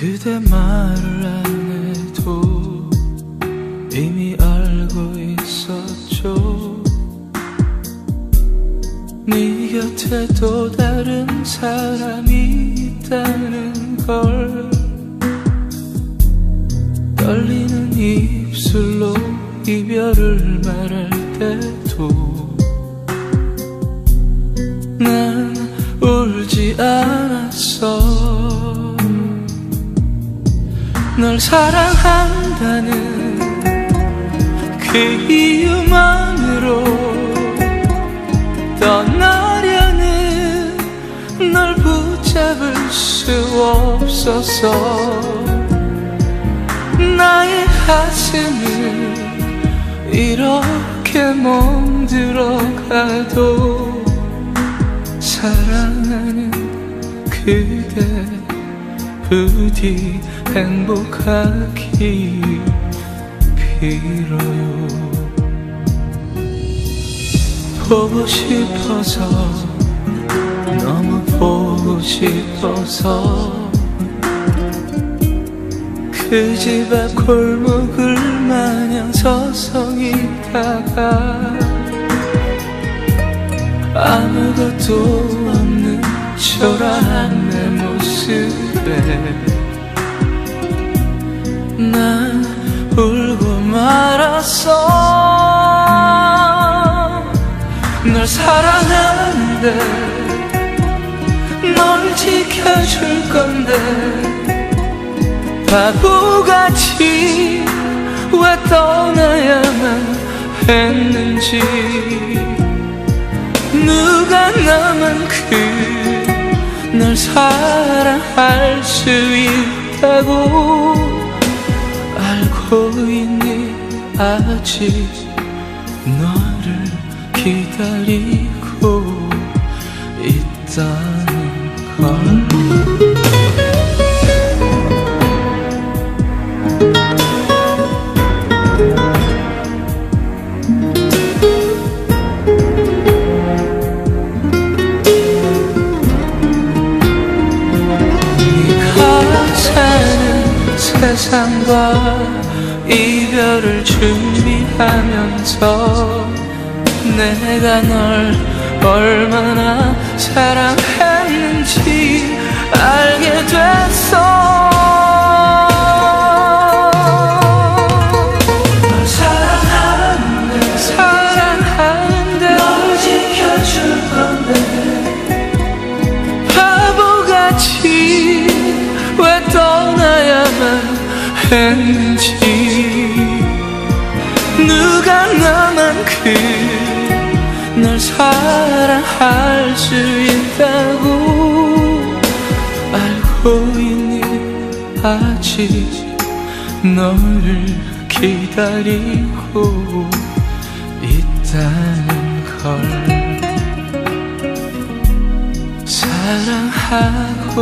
그대 말을 안 해도 이미 알고 있었죠. 네 곁에 또 다른 사람이 있다는 걸 떨리는 입술로 이별을 말할 때도 난 울지 않았어 널 사랑한다는 그 이유만으로 떠나려는 널 붙잡을 수 없어서 나의 가슴을 이렇게 멍들어 가도 사랑하는 그대 부디 행복하기 빌어요. 보고 싶어서 너무 보고 싶어서 그 집 앞 골목을 마냥 서성이 다가 아무것도 없는 초라한 내 모습 에난 울고 말았어. 널 사랑하는데 널 지켜줄 건데 바보같이 왜 떠나야만 했는지 누가 나만큼 널 사랑할 수 있다고 알고 있니? 아직 너를 기다리고 있다는 걸 세상과 이별을 준비하면서 내가 널 얼마나 사랑했는지 알게 됐어 했는지 누가 나만큼 널 사랑할 수 있다고 알고 있니? 아직 너를 기다리고 있다는 걸 사랑하고